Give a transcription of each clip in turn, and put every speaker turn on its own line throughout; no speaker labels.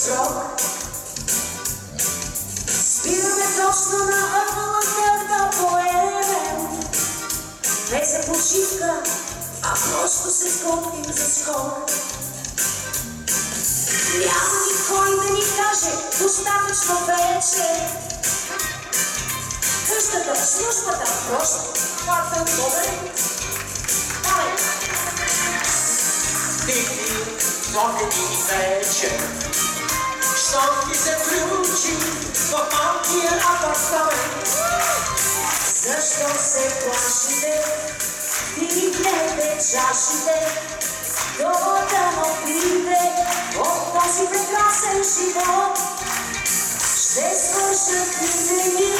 срок. Спираме точно на ъгълата да поемем. Не за почивка, а просто се сготвим за скок. Няма никой да ни каже достатъчно вече. Къщата, службата, просто факта побере. Давай!
Огъни вечер, щом ти се включи в малкия апартамент.
Защо се плашите? Дигнете чашите, да напиете от този прекрасен живот. Ще свършат дни,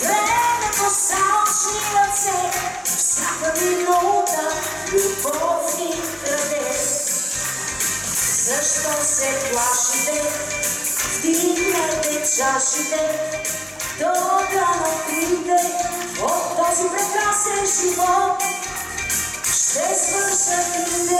времето салчни ръце, всяка минута любов ни краде. Защо се плашите? Вдигнете чашите, до да напиете от този прекрасен живот. Ще свършат дни,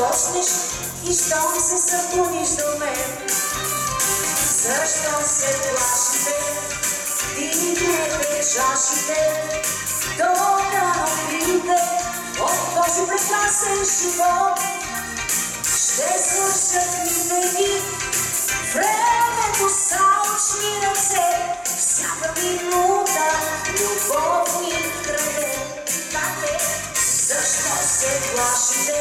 докоснеш и щом се събудиш до мен. Защо се плашите? Дигнете чашите, до да напиете от този прекрасен живот. Ще свършат дни, времето са очни ръце, всяка минута любов ни краде. Защо се плашите?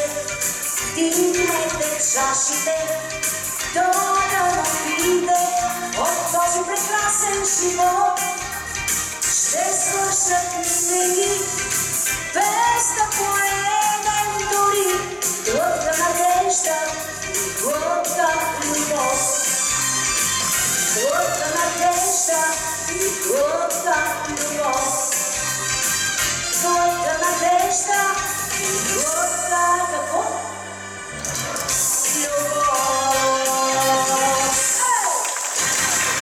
Дигнете чашите, до да